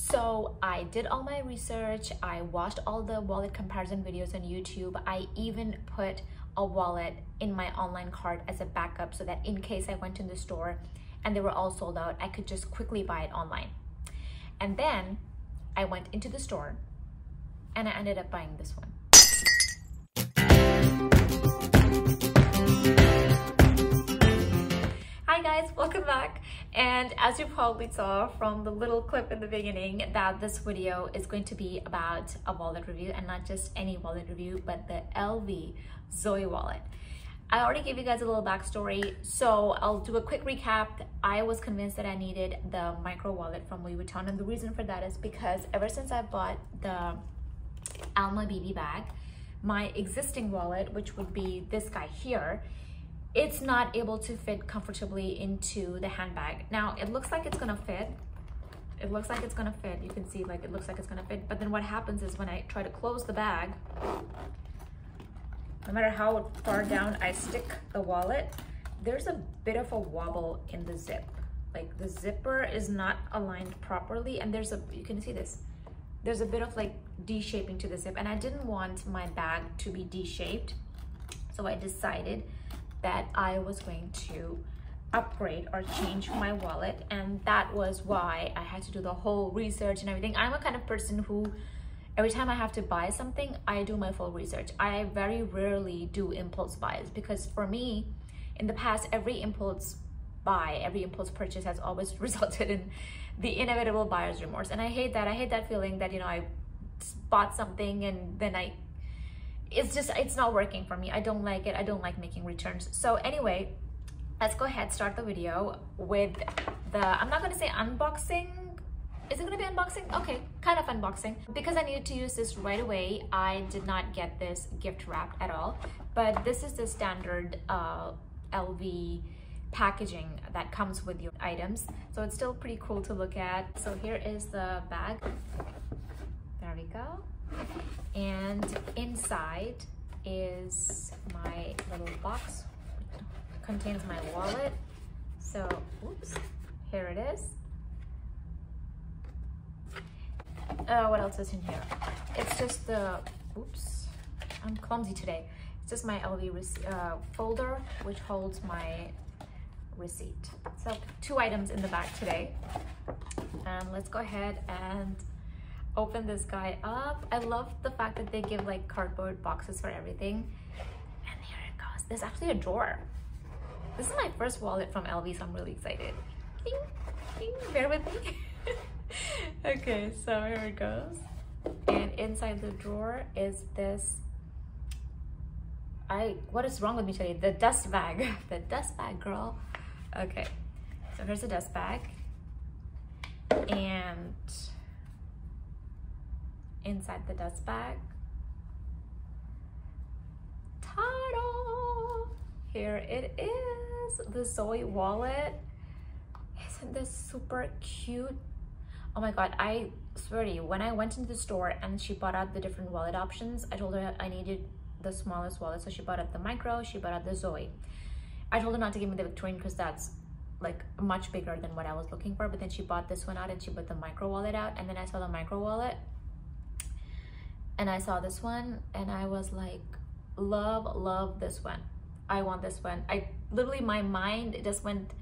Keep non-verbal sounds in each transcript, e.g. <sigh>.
So I did all my research. I watched all the wallet comparison videos on YouTube. I even put a wallet in my online cart as a backup so that in case I went in the store and they were all sold out, I could just quickly buy it online. And then I went into the store and I ended up buying this one. And as you probably saw from the little clip in the beginning that this video is going to be about a wallet review and not just any wallet review, but the LV Zoe wallet. I already gave you guys a little backstory, so I'll do a quick recap. I was convinced that I needed the micro wallet from Louis Vuitton, and the reason for that is because ever since I bought the Alma BB bag, my existing wallet, which would be this guy here, it's not able to fit comfortably into the handbag. Now, it looks like it's gonna fit. It looks like it's gonna fit. You can see like it looks like it's gonna fit. But then what happens is when I try to close the bag, no matter how far down I stick the wallet, there's a bit of a wobble in the zip. Like the zipper is not aligned properly and there's a, you can see this, there's a bit of like D-shaping to the zip and I didn't want my bag to be D-shaped. So I decided that I was going to upgrade or change my wallet and that was why I had to do the whole research and everything. I'm a kind of person who every time I have to buy something, I do my full research. I very rarely do impulse buys because for me, in the past, every impulse buy, every impulse purchase has always <laughs> resulted in the inevitable buyer's remorse. And I hate that. I hate that feeling that, you know, I bought something and then I it's just it's not working for me. I don't like it. I don't like making returns. So anyway let's go ahead start the video with the i'm not going to say unboxing. Is it going to be unboxing? Okay kind of unboxing. Because i needed to use this right away i did not get this gift wrapped at all. But this is the standard uh, lv packaging that comes with your items. So it's still pretty cool to look at. So here is the bag. There we go and inside is my little box. Contains my wallet. So oops here it is. Uh, what else is in here? It's just the oops i'm clumsy today. It's just my lv uh, folder which holds my receipt. So two items in the bag today. And let's go ahead and open this guy up. I love the fact that they give like cardboard boxes for everything. And here it goes. There's actually a drawer. This is my first wallet from LV, so I'm really excited. Ding, ding, bear with me. <laughs> okay, so here it goes. And inside the drawer is this I what is wrong with me today? The dust bag. <laughs> the dust bag, girl. Okay. So here's the dust bag. And inside the dust bag. Ta-da! Here it is, the Zoe wallet. Isn't this super cute? Oh my God, I swear to you, when I went into the store and she bought out the different wallet options, I told her I needed the smallest wallet. So she bought out the micro, she bought out the Zoe. I told her not to give me the Victorine because that's like much bigger than what I was looking for. But then she bought this one out and she put the micro wallet out. And then I saw the micro wallet and I saw this one and I was like, love, love this one. I want this one. I literally, my mind just went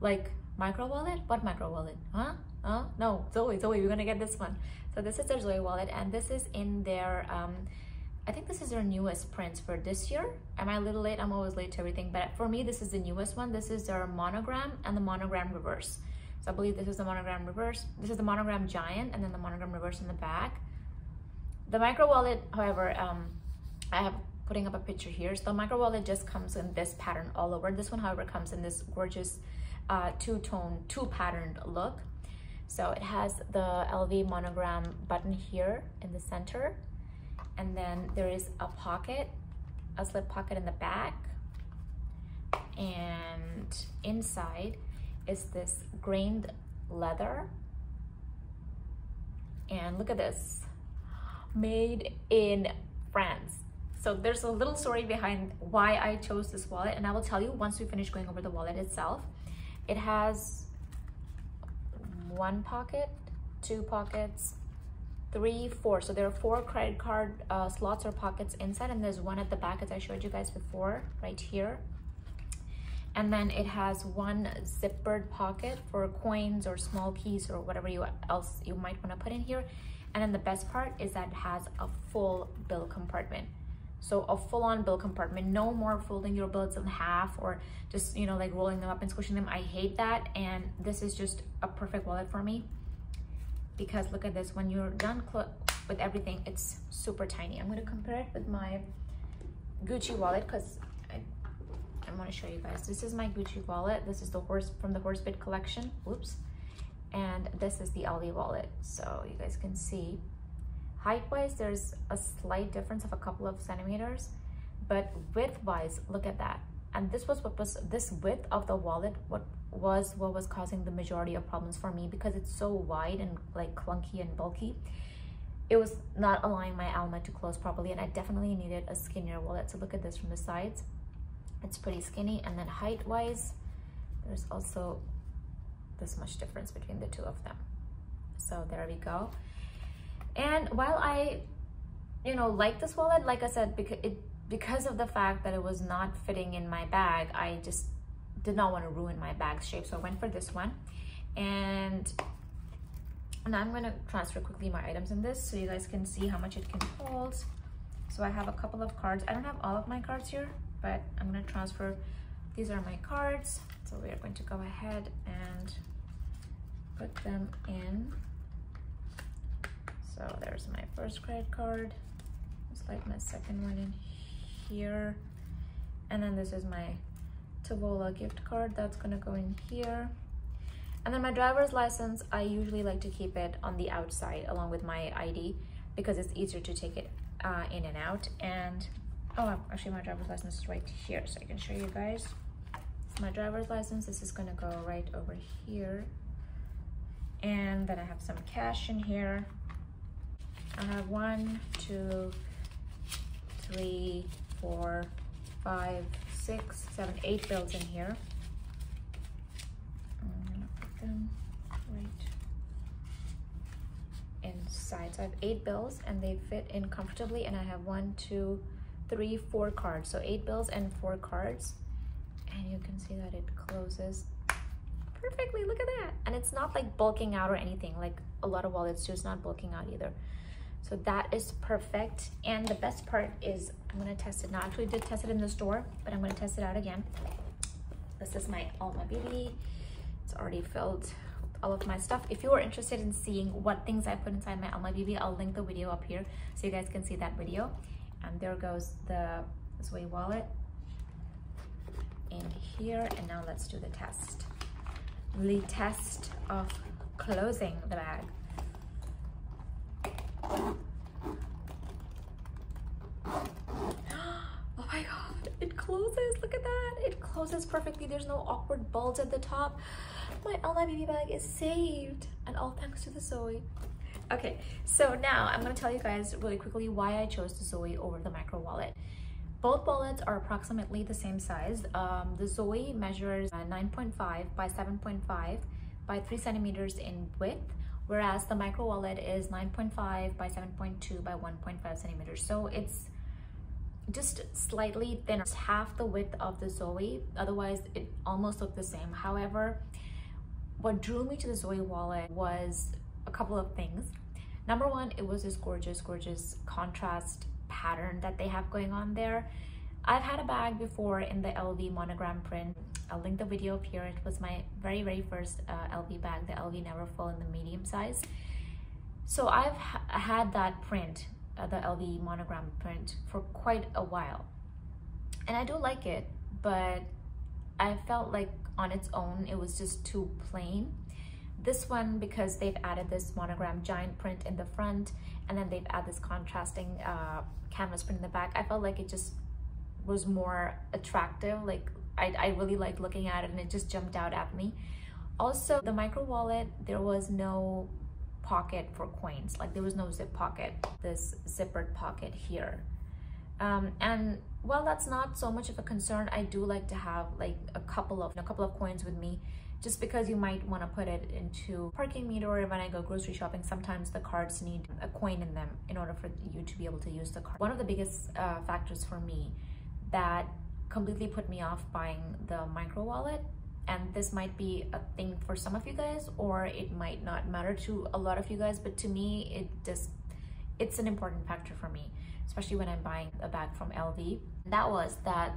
like, micro wallet? What micro wallet? Huh? Huh? No, Zoe, Zoe, we're gonna get this one. So this is their Zoe wallet and this is in their, um, I think this is their newest prints for this year. Am I a little late? I'm always late to everything. But for me, this is the newest one. This is their monogram and the monogram reverse. So I believe this is the monogram reverse. This is the monogram giant and then the monogram reverse in the back. The micro wallet, however, um, I have putting up a picture here. So the micro wallet just comes in this pattern all over. This one, however, comes in this gorgeous uh, two-tone, two-patterned look. So it has the LV monogram button here in the center. And then there is a pocket, a slip pocket in the back. And inside is this grained leather. And look at this made in France. So there's a little story behind why I chose this wallet and I will tell you once we finish going over the wallet itself. It has one pocket, two pockets, three, four. So there are four credit card uh, slots or pockets inside and there's one at the back as I showed you guys before, right here. And then it has one zippered pocket for coins or small keys or whatever you else you might want to put in here. And then the best part is that it has a full bill compartment. So a full-on bill compartment, no more folding your bills in half or just, you know, like rolling them up and squishing them. I hate that. And this is just a perfect wallet for me because look at this, when you're done with everything, it's super tiny. I'm gonna compare it with my Gucci wallet because I, I wanna show you guys. This is my Gucci wallet. This is the horse from the Horsebit collection, whoops. And this is the LV wallet. So you guys can see Height-wise, there's a slight difference of a couple of centimeters, but width-wise, look at that. And this was what was, this width of the wallet, what was what was causing the majority of problems for me because it's so wide and like clunky and bulky. It was not allowing my alma to close properly and I definitely needed a skinnier wallet. So look at this from the sides. It's pretty skinny. And then height-wise, there's also this much difference between the two of them. So there we go. And while I, you know, like this wallet, like I said, because it because of the fact that it was not fitting in my bag, I just did not want to ruin my bag shape. So I went for this one. And now I'm going to transfer quickly my items in this so you guys can see how much it can hold. So I have a couple of cards. I don't have all of my cards here, but I'm going to transfer. These are my cards. So we are going to go ahead and put them in. So there's my first credit card. It's like my second one in here. And then this is my Tavola gift card that's gonna go in here. And then my driver's license, I usually like to keep it on the outside along with my ID because it's easier to take it uh, in and out. And, oh, actually my driver's license is right here so I can show you guys. my driver's license, this is gonna go right over here. And then I have some cash in here. I have one, two, three, four, five, six, seven, eight bills in here. I'm gonna put them right inside. So I have eight bills and they fit in comfortably and I have one, two, three, four cards. So eight bills and four cards. And you can see that it closes perfectly, look at that. And it's not like bulking out or anything like a lot of wallets do, it's not bulking out either. So that is perfect. And the best part is I'm gonna test it now. I actually did test it in the store, but I'm gonna test it out again. This is my Alma Baby. It's already filled with all of my stuff. If you are interested in seeing what things I put inside my Alma Baby, I'll link the video up here so you guys can see that video. And there goes the Zoe wallet in here. And now let's do the test. The test of closing the bag. <gasps> oh my god, it closes, look at that. It closes perfectly. There's no awkward bulge at the top. My Alma Baby bag is saved and all thanks to the Zoe. Okay, so now I'm gonna tell you guys really quickly why I chose the Zoe over the micro wallet. Both wallets are approximately the same size. Um, the Zoe measures uh, 9.5 by 7.5 by 3 centimeters in width whereas the micro wallet is 9.5 by 7.2 by 1.5 centimeters. So it's just slightly thinner. It's half the width of the Zoe, otherwise it almost looked the same. However, what drew me to the Zoe wallet was a couple of things. Number one, it was this gorgeous, gorgeous contrast pattern that they have going on there. I've had a bag before in the LV monogram print. I'll link the video up here. It was my very, very first uh, LV bag, the LV Neverfull in the medium size. So I've ha had that print, uh, the LV monogram print, for quite a while. And I do like it, but I felt like on its own, it was just too plain. This one, because they've added this monogram giant print in the front, and then they've added this contrasting uh, canvas print in the back, I felt like it just was more attractive. Like I, I really liked looking at it and it just jumped out at me. Also, the micro wallet, there was no pocket for coins. Like there was no zip pocket, this zippered pocket here. Um, and while that's not so much of a concern, I do like to have like a couple of a couple of coins with me just because you might want to put it into parking meter or when I go grocery shopping, sometimes the cards need a coin in them in order for you to be able to use the card. One of the biggest uh, factors for me that completely put me off buying the micro wallet and this might be a thing for some of you guys or it might not matter to a lot of you guys but to me it just it's an important factor for me especially when i'm buying a bag from lv that was that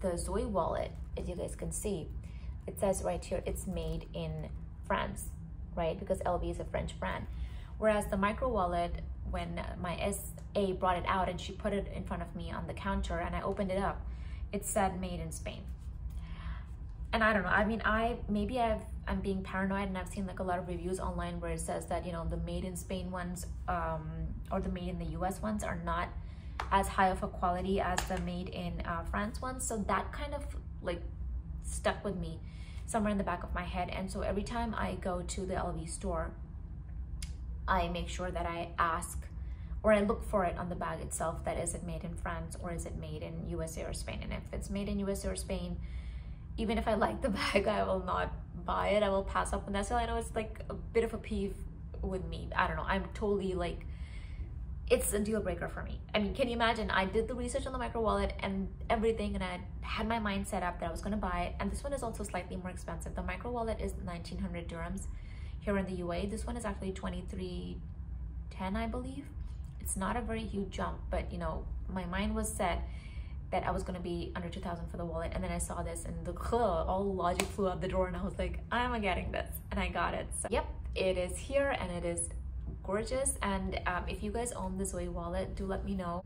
the zoe wallet as you guys can see it says right here it's made in france right? Because lv is a french brand. Whereas the micro wallet when my sa brought it out and she put it in front of me on the counter and i opened it up it said made in spain. And I don't know. I mean, I maybe I've I'm being paranoid, and I've seen like a lot of reviews online where it says that you know the made in Spain ones um, or the made in the U.S. ones are not as high of a quality as the made in uh, France ones. So that kind of like stuck with me somewhere in the back of my head. And so every time I go to the LV store, I make sure that I ask or I look for it on the bag itself that is it made in France or is it made in USA or Spain. And if it's made in USA or Spain, even if I like the <laughs> bag, I will not buy it. I will pass up on that. So I know it's like a bit of a peeve with me. I don't know. I'm totally like, it's a deal breaker for me. I mean, can you imagine? I did the research on the micro wallet and everything, and I had my mind set up that I was gonna buy it. And this one is also slightly more expensive. The micro wallet is 1900 dirhams here in the UA. This one is actually 2310, I believe. It's not a very huge jump, but you know, my mind was set that I was gonna be under 2000 for the wallet and then I saw this and the <laughs> all logic flew out the door and I was like I'm getting this? And I got it. So yep it is here and it is gorgeous and um, if you guys own the Zoe wallet do let me know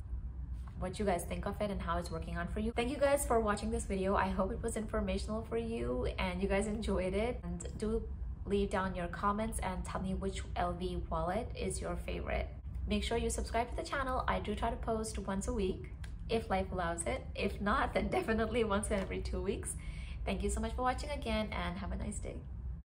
what you guys think of it and how it's working on for you. Thank you guys for watching this video. I hope it was informational for you and you guys enjoyed it. And do leave down your comments and tell me which LV wallet is your favorite. Make sure you subscribe to the channel. I do try to post once a week if life allows it. If not, then <laughs> definitely once in every two weeks. Thank you so much for watching again and have a nice day.